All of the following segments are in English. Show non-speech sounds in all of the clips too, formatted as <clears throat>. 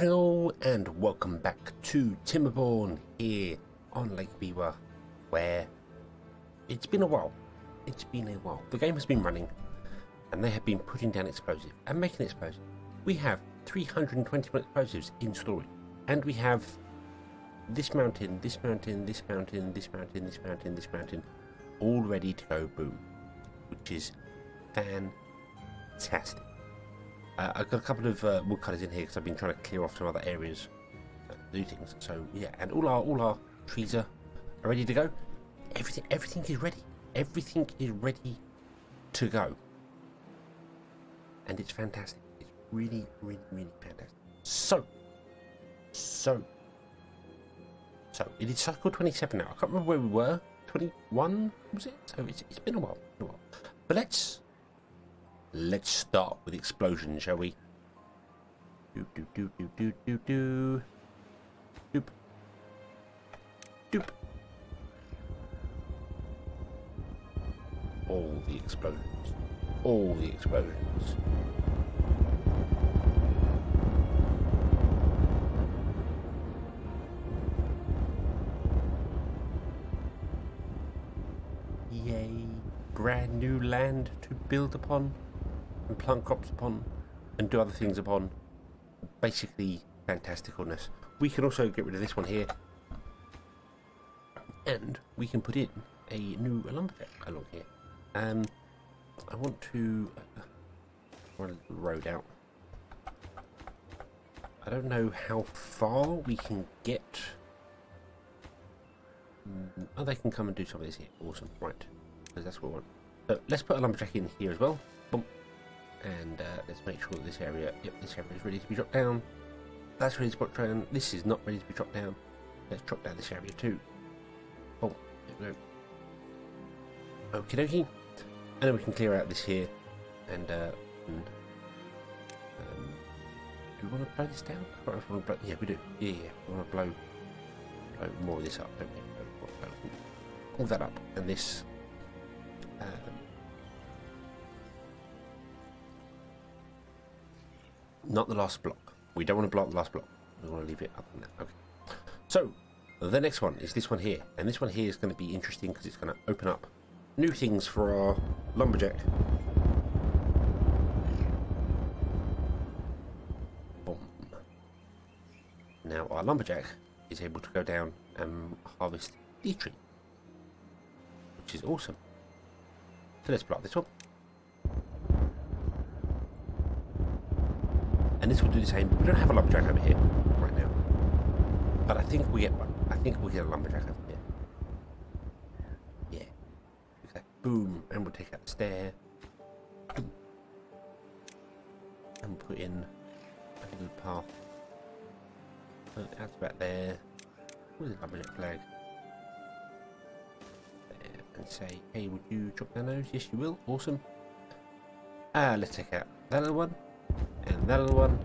All, and welcome back to Timberborn here on Lake Biwa, where it's been a while. It's been a while. The game has been running, and they have been putting down explosives and making explosives. We have 321 explosives in storage, and we have this mountain, this mountain, this mountain, this mountain, this mountain, this mountain, all ready to go boom, which is fantastic. Uh, I've got a couple of uh, woodcutters in here because I've been trying to clear off some other areas, do things. So yeah, and all our all our trees are, are ready to go. Everything everything is ready. Everything is ready to go, and it's fantastic. It's really really really fantastic. So so so it is cycle 27 now. I can't remember where we were. 21 was it? So it's, it's been a while. Been a while. But let's Let's start with explosion, shall we? Do do do do do do do. Doop. Doop. All the explosions. All the explosions. Yay. Brand new land to build upon and plant crops upon and do other things upon. Basically, fantasticalness. We can also get rid of this one here and we can put in a new lumberjack along here. Um, I want to uh, run a little road out. I don't know how far we can get. Mm, oh, they can come and do some of this here. Awesome, right? Because that's what we want. So let's put a lumberjack in here as well and uh, let's make sure this area, yep, this area is ready to be dropped down. That's ready to be dropped down. This is not ready to be dropped down. Let's drop down this area too. Oh, there we go. Okie dokie. And then we can clear out this here. And, uh, and um, do we want to blow this down? I don't know if we want to blow, yeah, we do. Yeah, yeah. We want to blow, blow more of this up, don't we? All that up. And this um, Not the last block. We don't want to block the last block. We want to leave it up there. Okay. So, the next one is this one here. And this one here is going to be interesting because it's going to open up new things for our lumberjack. Boom. Now, our lumberjack is able to go down and harvest the tree. Which is awesome. So let's block this one. This will do the same. We don't have a lumberjack over here right now. But I think we get one. I think we'll get a lumberjack over here. Yeah. Okay. Boom. And we'll take out the stair. And put in a little path. That's about there. Where's the lumberjack flag? There. And say, hey, would you drop down those? Yes, you will. Awesome. Ah, uh, let's take out that little one. And that little one.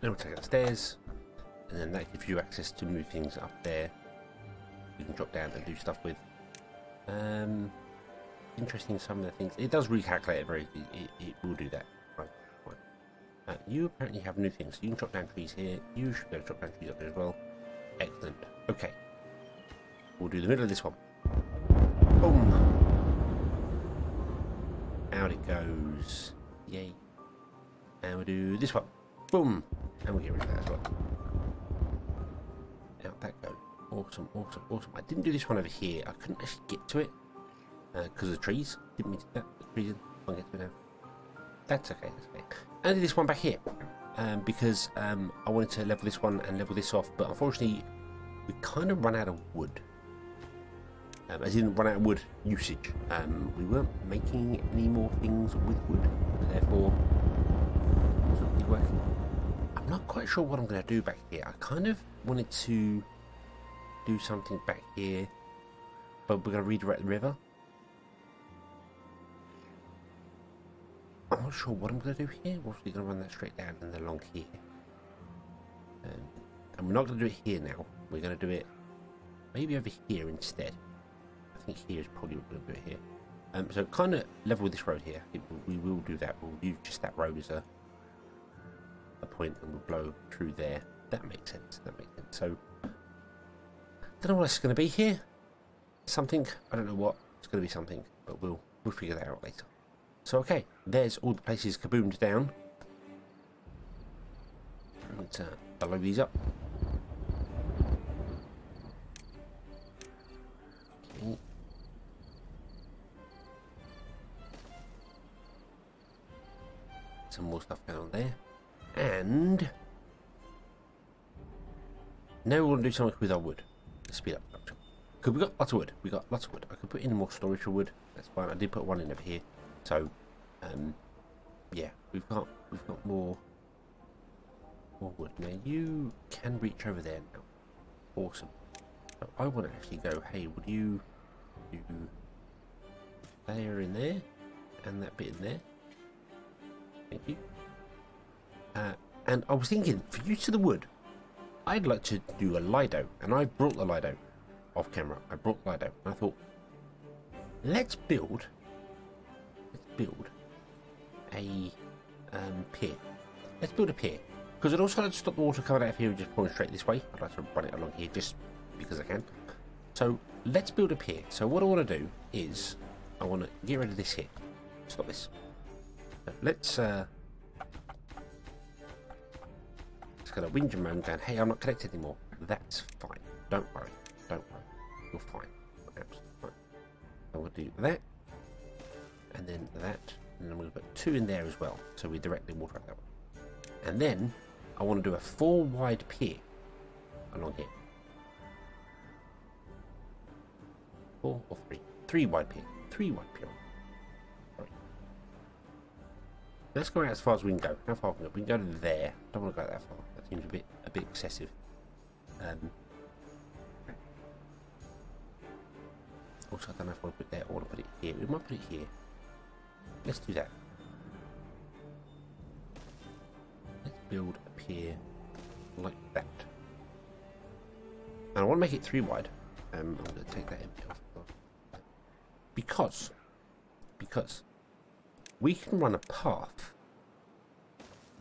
Then we'll take it upstairs, and then that gives you access to move things up there. You can drop down and do stuff with. Um, interesting, some of the things. It does recalculate it very. It, it will do that. Uh, you apparently have new things. You can chop down trees here. You should be able to drop down trees up there as well. Excellent. Okay. We'll do the middle of this one. Boom. Out it goes. Yay. And we'll do this one. Boom. And we'll get rid of that as well. Out that goes. Awesome, awesome, awesome. I didn't do this one over here. I couldn't actually get to it because uh, of the trees. Didn't mean to do that. The trees. I'll get to it now. That's okay. That's okay. I did this one back here um, because um, I wanted to level this one and level this off, but unfortunately we kind of run out of wood. Um, I didn't run out of wood usage. Um, we weren't making any more things with wood, therefore it's working. I'm not quite sure what I'm going to do back here. I kind of wanted to do something back here, but we're going to redirect the river. Sure what I'm going to do here. We're going to run that straight down and then along here. And we're not going to do it here now. We're going to do it maybe over here instead. I think here is probably what we're going to do it here. Um, so kind of level with this road here. It, we will do that. We'll use just that road as a a point, and we'll blow through there. That makes sense. That makes sense. So don't know what it's going to be here. Something. I don't know what. It's going to be something, but we'll we'll figure that out later. So okay, there's all the places kaboomed down. And uh, blow these up. Some more stuff down there. And now we want to do something with our wood. to speed up production. Because we got lots of wood. We got lots of wood. I could put in more storage for wood. That's fine. I did put one in over here. So, um, yeah, we've got we've got more more wood. Now you can reach over there now. Awesome. So I want to actually go. Hey, would you do layer in there and that bit in there? Thank you. Uh, and I was thinking, for use of the wood, I'd like to do a Lido, and I brought the Lido off camera. I brought Lido, and I thought, let's build, build a um, pier. Let's build a pier. Because I'd also like to stop the water coming out of here and just pouring straight this way. I'd like to run it along here just because I can. So let's build a pier. So what I want to do is I want to get rid of this here. Stop this. Let's uh, to whinge and moan going, hey, I'm not connected anymore. That's fine. Don't worry. Don't worry. You're fine. Absolutely fine. I will do that. And then that. And then we'll put two in there as well. So we directly water that one. And then I want to do a four wide pier along here. Four or three? Three wide pier. Three wide pier. Let's go out as far as we can go. How far can we go? We can go to there. Don't want to go that far. That seems a bit a bit excessive. Um, also, I don't know if I want to put it there or want to put it here. We might put it here. Let's do that. Let's build a pier like that. And I want to make it three wide. Um, I'm going to take that empty off. Because, because we can run a path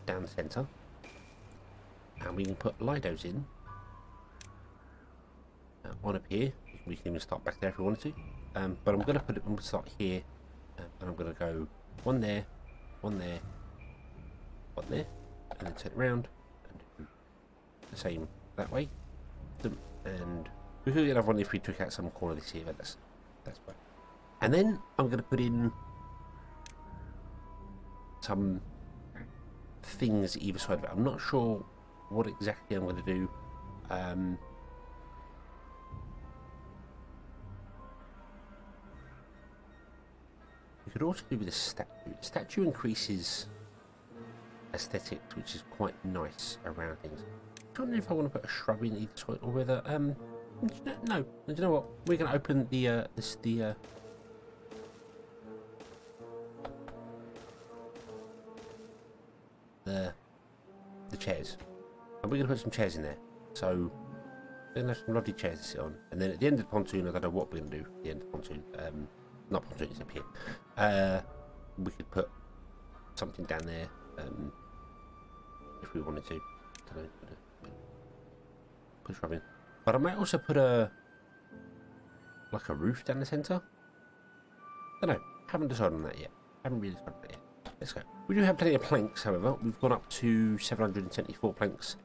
down the centre and we can put Lidos in uh, on up here. We can even start back there if we wanted to. Um, but I'm going to put it, I'm going to start here and I'm going to go one there, one there, one there, and then turn around and the same that way. And we could get another one if we took out some corner this here, but that's, that's fine. And then I'm going to put in some things either side of it. I'm not sure what exactly I'm going to do. Um, could also do with the statue. The statue increases aesthetics, which is quite nice around things. I don't know if I want to put a shrub in either side or whether um no. Do you know what? We're to open the uh, this the uh, the the chairs. And we're to put some chairs in there. So we're to have some lovely chairs to sit on. And then at the end of the pontoon, I don't know what we're to do at the end of the pontoon. Um, not it's up here. Uh, we could put something down there um, if we wanted to. Don't know. But I might also put a like a roof down the centre. I don't know. Haven't decided on that yet. Haven't really decided on that yet. Let's go. We do have plenty of planks, however. We've gone up to 774 planks.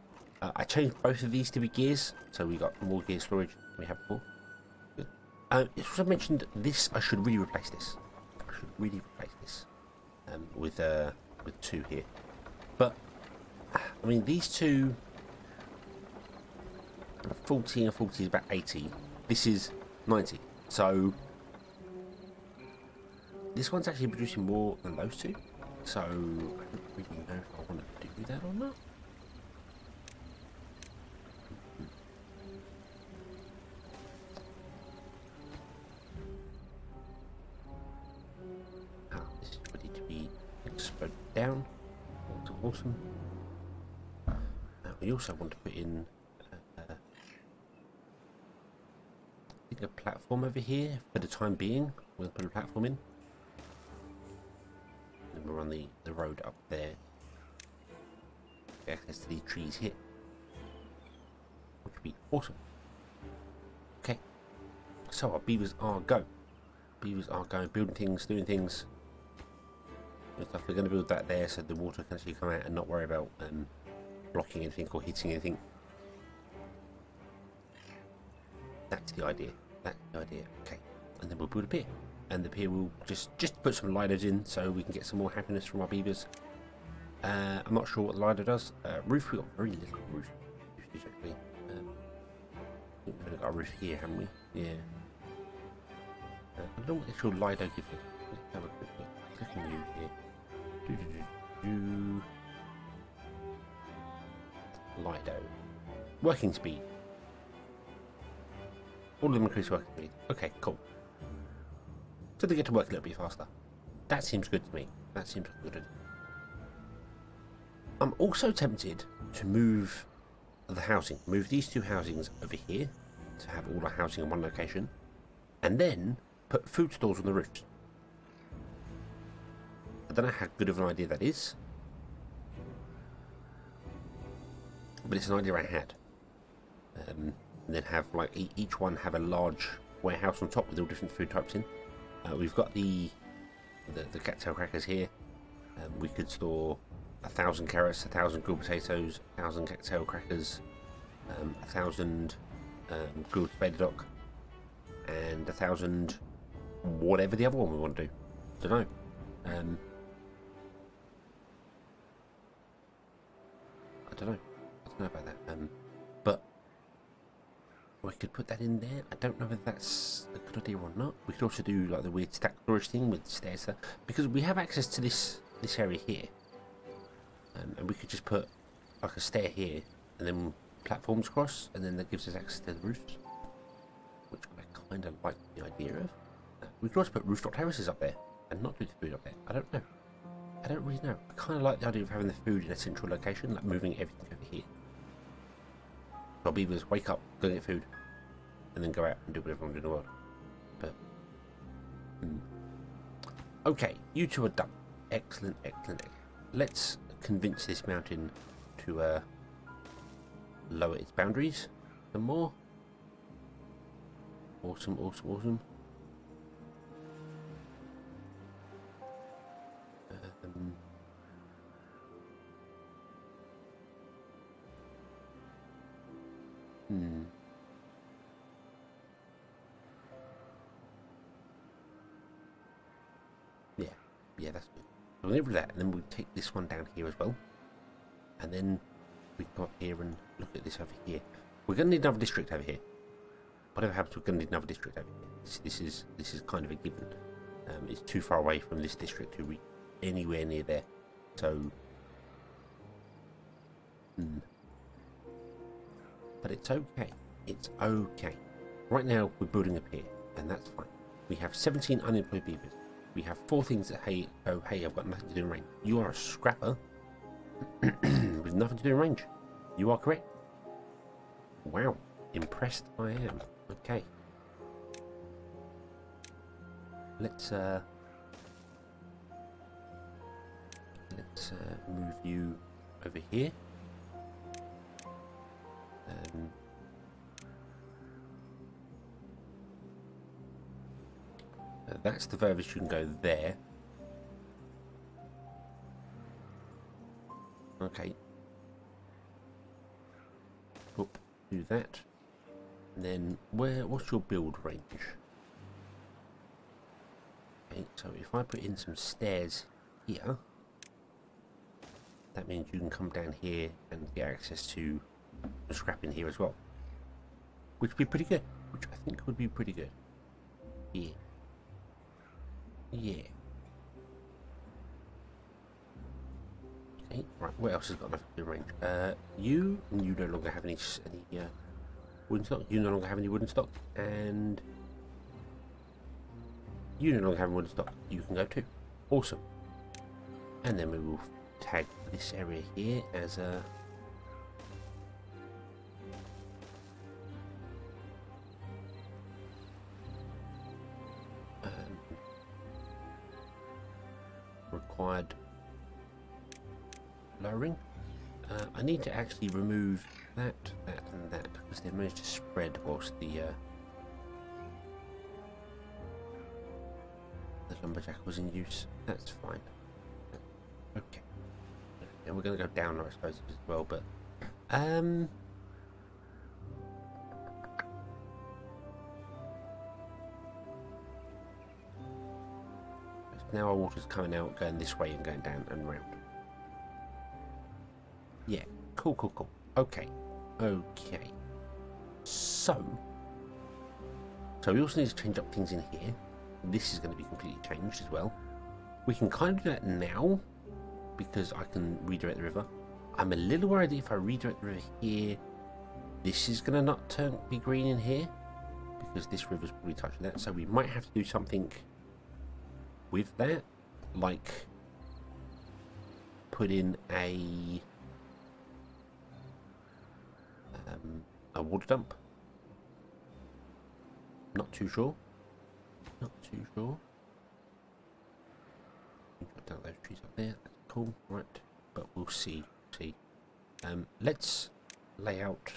Uh, I changed both of these to be gears, so we got more gear storage than we have before. Good. Uh, as I mentioned, this, I should really replace this. I should really replace this um, with, uh, with two here. But, I mean, these two, 40 and 40 is about 80. This is 90. So, this one's actually producing more than those two. So, I don't really know if I want to do that or not. Down. Awesome. Uh, we also want to put in uh, think a platform over here for the time being. We'll put a platform in. And we'll run the, the road up there. Access to these trees here. Which would be awesome. Okay. So our beavers are go. Beavers are going, building things, doing things. Stuff. We're going to build that there so the water can actually come out and not worry about um, blocking anything or hitting anything. That's the idea. That's the idea. Okay. And then we'll build a pier. And the pier will just just put some Lidos in so we can get some more happiness from our beavers. Uh, I'm not sure what the Lido does. Uh, roof, we've got very little roof. Um, we've got a roof here, haven't we? Yeah. Uh, I don't know what the actual Lido gives us. Working speed. All of them increase working speed. Okay, cool. So they get to work a little bit faster. That seems good to me. That seems good. I'm also tempted to move the housing. Move these two housings over here to have all the housing in one location. And then put food stores on the roofs. I don't know how good of an idea that is. But it's an idea I had. Um, and then have like each one have a large warehouse on top with all different food types in. Uh, we've got the the, the cattail crackers here. Um, we could store a thousand carrots, a thousand grilled potatoes, a thousand cattail crackers, um, a thousand um, grilled spadderdock, and a thousand whatever the other one we want to do. Don't know. Um, I don't know. I don't know about that. We could put that in there. I don't know if that's a good idea or not. We could also do like the weird stack storage thing with stairs there, because we have access to this this area here, um, and we could just put like a stair here, and then platforms across, and then that gives us access to the roofs, which I kind of like the idea of. We could also put rooftop terraces up there, and not do the food up there. I don't know. I don't really know. I kind of like the idea of having the food in a central location, like moving everything over here. So beavers wake up, go get food, and then go out and do whatever I want in the world. But hmm. okay, you two are done. Excellent, excellent. excellent. Let's convince this mountain to uh, lower its boundaries some more. Awesome, awesome, awesome. Of that, and then we'll take this one down here as well. And then we come up here and look at this over here. We're going to need another district over here. Whatever happens, we're to need another district over here. This, this is this is kind of a given. Um, it's too far away from this district to reach anywhere near there. So, hmm. but it's okay. It's okay. Right now, we're building up here and that's fine. We have 17 unemployed beavers. We have four things that hey, oh hey, I've got nothing to do in range. You are a scrapper <clears throat> with nothing to do in range. You are correct. Wow, impressed I am. Okay. Let's uh let's uh, move you over here. Um, that's the furthest you can go there. Okay. Oop, do that. And then where what's your build range? Okay, so if I put in some stairs here that means you can come down here and get access to the scrap in here as well. Which would be pretty good. Which I think would be pretty good. Yeah. Yeah. Okay, right, what else has got enough range? Uh, you, and you no longer have any, any uh, wooden stock. You no longer have any wooden stock. And you no longer have wooden stock. You can go too. Awesome. And then we will tag this area here as a need to actually remove that, that, and that because they managed to spread whilst the uh, the lumberjack was in use. That's fine. Okay. And we're going to go down, I suppose, as well. But um, now our water's coming out, going this way and going down and round. Cool, cool, cool. Okay, okay. So, so we also need to change up things in here. This is going to be completely changed as well. We can kind of do that now because I can redirect the river. I'm a little worried if I redirect the river here, this is going to not turn be green in here because this river's probably touching that. So we might have to do something with that, like put in a a water dump. Not too sure. Not too sure. Put down those trees up there. That's cool, right? But we'll see. See. Um, let's lay out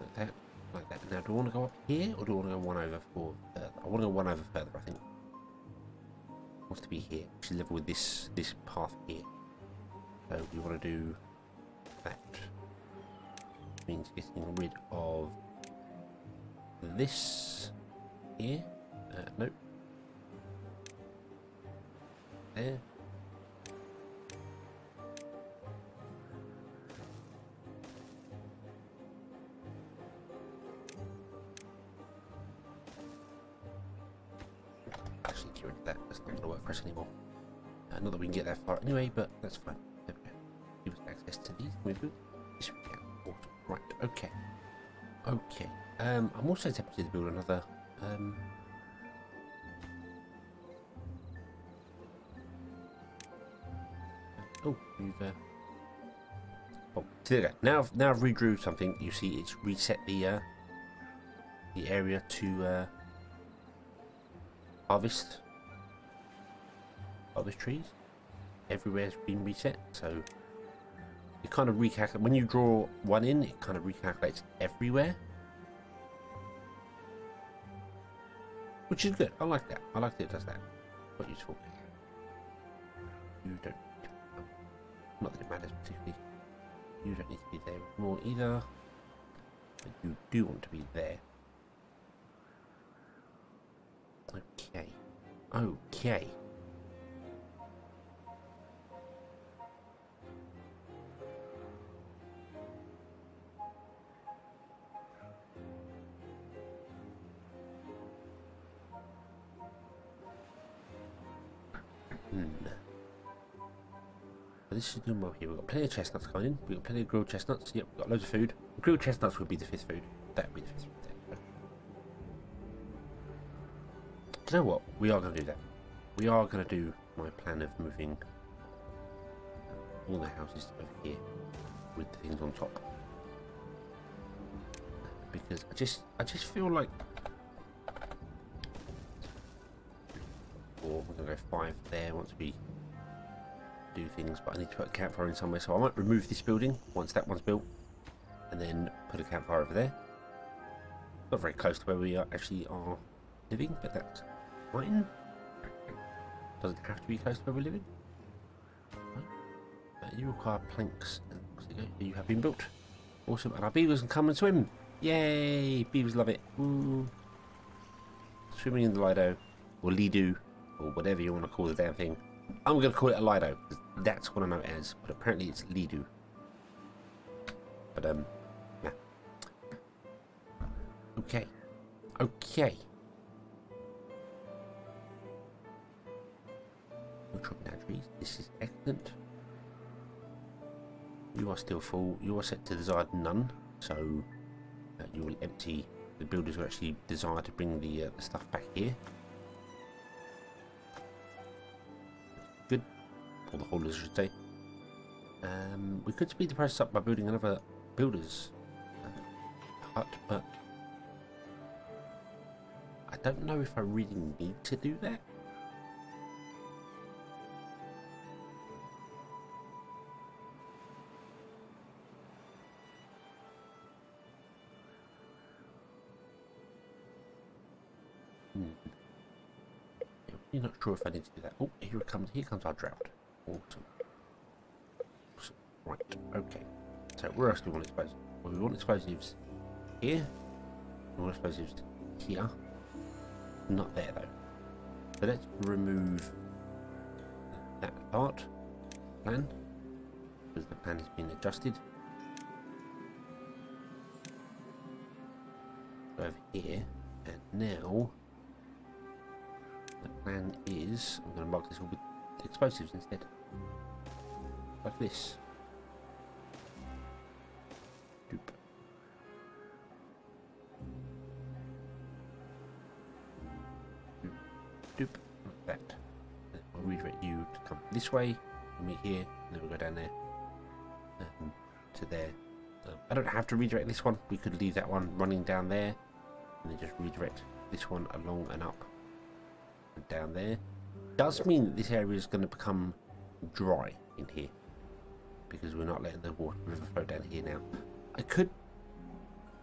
like that, like that. Now, do I want to go up here, or do I want to go one over for? Further? I want to go one over further. I think wants to be here. Actually, level with this this path here. So we want to do. Which means getting rid of this here. Uh, nope. There. Actually, get rid of that. That's not going to work for us anymore. Uh, not that we can get that far anyway, but that's fine. There we go. Give us access to these. Can we Okay. Okay. Um, I'm also tempted to build another. Um, oh, we've. Uh, oh, there. Now, I've- now I've redrew something. You see, it's reset the uh, the area to uh, harvest harvest trees. Everywhere's been reset, so it kind of recalculates. When you draw one in, it kind of recalculates everywhere. Which is good. I like that. I like that it does that. Quite useful. You don't. Not that it matters particularly. You don't need to be there more either. But you do want to be there. Okay. Okay. This is doing well here. We've got plenty of chestnuts coming in. We've got plenty of grilled chestnuts. Yep, we've got loads of food. Grilled chestnuts would be the fifth food. That would be the fifth food. There. Do you know what? We are going to do that. We are going to do my plan of moving uh, all the houses over here with the things on top. Because I just, I just feel like four. We're going to go five there once we do things. But I need to put a campfire in somewhere. So I might remove this building once that one's built. And then put a campfire over there. Not very close to where we are actually are living, but that's fine. Doesn't have to be close to where we're living. Right. Uh, you require planks. You have been built. Awesome. And our beavers can come and swim. Yay! Beavers love it. Woo. Swimming in the Lido. Or Lido or whatever you want to call the damn thing. I'm going to call it a Lido, that's what I know it as, but apparently it's Lido. But, um, yeah. Okay. Okay. This is excellent. You are still full. You are set to desired none, so uh, you will empty. The builders will actually desire to bring the, uh, the stuff back here. or the holders I should say. Um, we could speed the process up by building another builder's uh, hut, but I don't know if I really need to do that. Hmm. I'm not sure if I need to do that. Oh, here comes here comes our drought. Awesome. Right. Okay. So where else do we want explosives? Well, we want explosives here. We want explosives here. Not there though. So let's remove that part plan because the plan has been adjusted. Over here, and now the plan is I'm going to mark this all with explosives instead, like this. Doop. Doop, like that. We'll redirect you to come this way, we'll meet here, and then we'll go down there um, to there. Um, I don't have to redirect this one. We could leave that one running down there, and then just redirect this one along and up and down there. Does mean that this area is going to become dry in here because we're not letting the water river flow down here now. I could,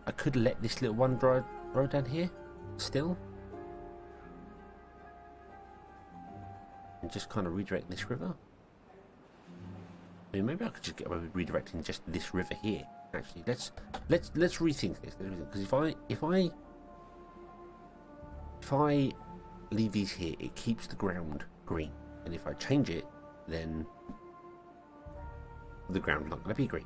I could let this little one dry row down here still, and just kind of redirect this river. I mean, maybe I could just get away with redirecting just this river here. Actually, let's let's let's rethink this because if I if I if I leave these here, it keeps the ground green, and if I change it, then the ground's not going to be green.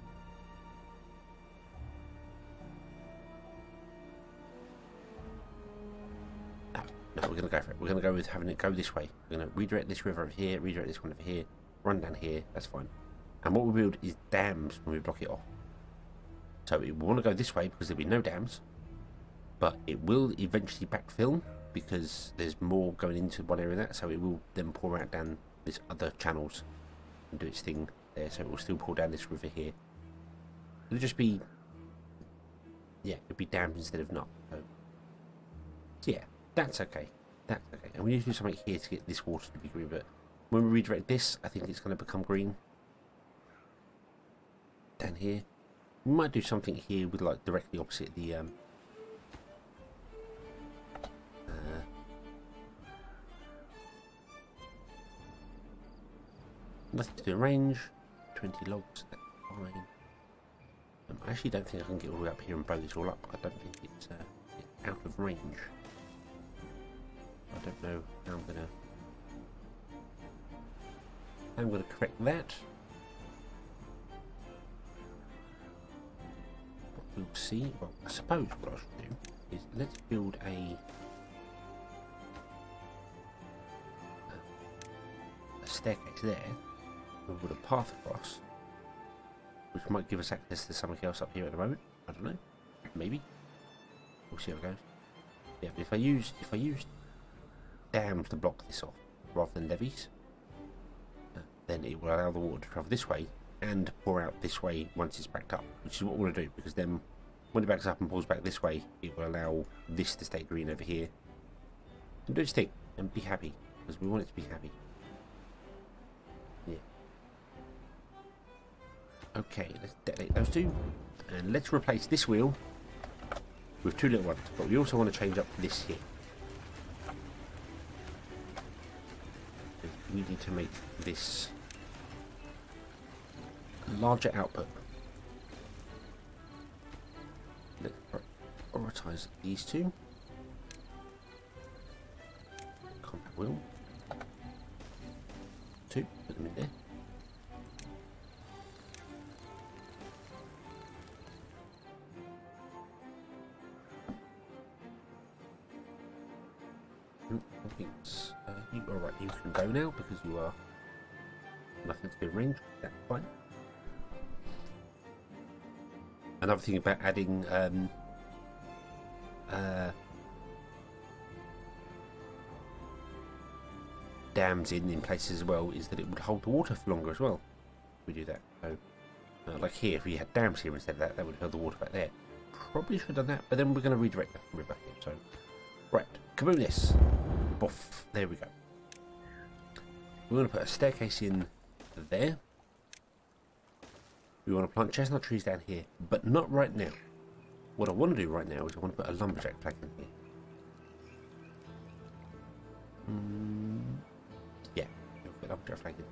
No, no, we're going to go for it. We're going to go with having it go this way. We're going to redirect this river over here, redirect this one over here, run down here. That's fine. And what we build is dams when we block it off. So we want to go this way because there'll be no dams, but it will eventually backfill because there's more going into one area that. So it will then pour out down this other channels and do its thing there. So it will still pour down this river here. It'll just be, yeah, it'll be dams instead of not. So, so yeah, that's okay. That's okay. And we need to do something here to get this water to be green. But when we redirect this, I think it's going to become green down here. We might do something here with like directly opposite the um nothing to do in range. Twenty logs, that's fine. Um, I actually don't think I can get all the way up here and blow this all up. I don't think it's, uh, it's out of range. I don't know how I'm gonna I'm gonna correct that. we'll see. Well, I suppose what I should do is let's build a a staircase there. Put a path across, which might give us access to something else up here at the moment. I don't know. Maybe. We'll see how it goes. Yeah, but if I use if I use dams to block this off rather than levees, uh, then it will allow the water to travel this way and pour out this way once it's backed up, which is what we want to do because then when it backs up and pulls back this way, it will allow this to stay green over here. And do its thing and be happy because we want it to be happy. Okay, let's detonate those two and let's replace this wheel with two little ones, but we also want to change up this here. We need to make this larger output. Let's prioritize these two. Compact wheel. Two, put them in there. Uh, you are right. You can go now because you are nothing to be range. That's fine. Another thing about adding um, uh, dams in in places as well is that it would hold the water for longer as well. We do that. So, uh, like here, if we had dams here instead of that, that would hold the water back there. Probably should have done that, but then we're going to redirect the river here. So, right, kaboom this. There we go. We're going to put a staircase in there. We want to plant chestnut trees down here, but not right now. What I want to do right now is I want to put a lumberjack plank in here. Mm, yeah, get lumberjack flag in.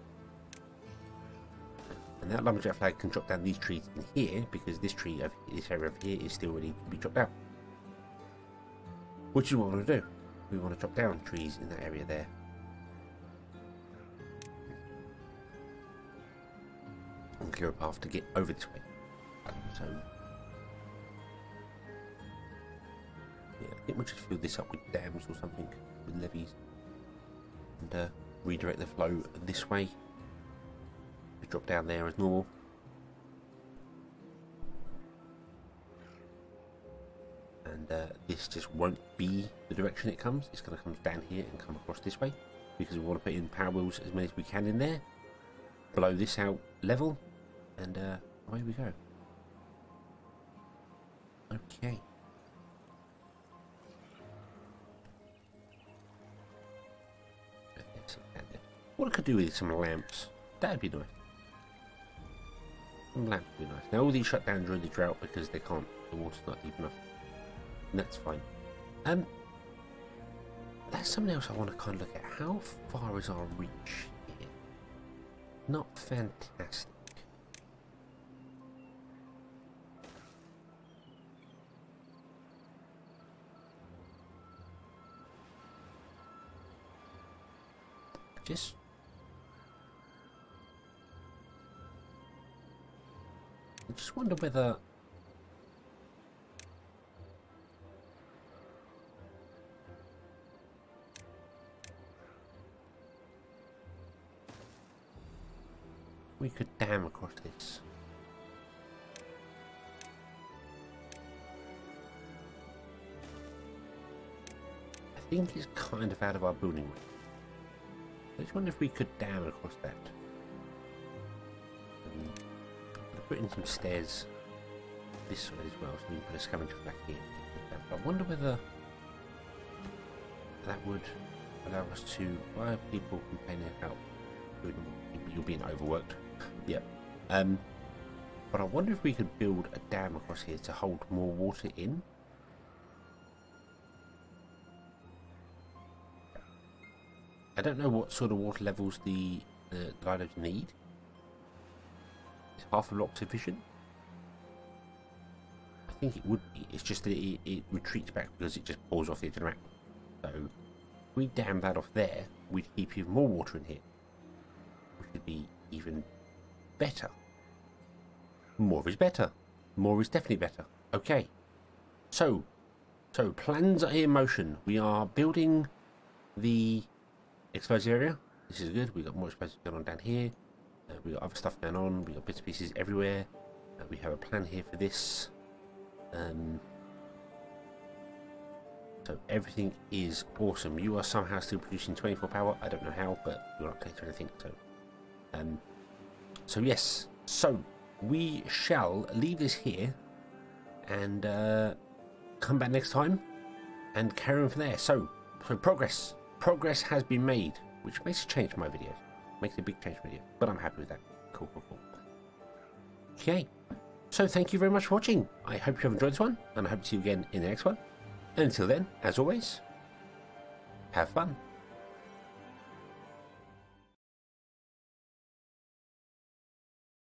And that lumberjack flag can drop down these trees in here because this tree, over this area over here, is still ready to be dropped down. Which is what we want to do. We want to chop down trees in that area there. And clear a path to get over this way. So, yeah, I think we'll just fill this up with dams or something, with levees. And uh, redirect the flow this way. We drop down there as normal. Just won't be the direction it comes. It's going to come down here and come across this way. Because we want to put in power wheels as many as we can in there. Blow this out level. And uh, away we go. Okay. What I could do with some lamps, that'd be nice. Some lamps would be nice. Now all these shut down during the drought because they can't, the water's not deep enough. That's fine. Um, that's something else I want to kind of look at. How far is our reach here? Not fantastic. Just I just wonder whether kind of out of our building range. I just wonder if we could dam across that. Um, put in some stairs this way as well, so we can put a scavenger back here. But I wonder whether that would allow us to. Are people complaining about you're being overworked? Yep. Um, but I wonder if we could build a dam across here to hold more water in. I don't know what sort of water levels the, the Lidos need. Is half a block sufficient? I think it would be. It's just that it, it retreats back because it just pours off the edge of the map. So, if we dam that off there, we'd keep even more water in here. Which would be even better. More is better. More is definitely better. Okay. So, so plans are in motion. We are building the exposed area. This is good. We've got more exposure going on down here. Uh, we've got other stuff going on. We've got bits and pieces everywhere. Uh, we have a plan here for this. Um, so everything is awesome. You are somehow still producing 24 power. I don't know how, but you're not update to anything. So, um, so yes. So we shall leave this here and uh, come back next time and carry on from there. So, so progress progress has been made, which makes a change to my videos. Makes a big change to my video, but I'm happy with that. Cool, cool, cool. Okay, so thank you very much for watching. I hope you have enjoyed this one, and I hope to see you again in the next one. And until then, as always, have fun.